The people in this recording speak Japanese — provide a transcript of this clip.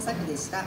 正樹でした。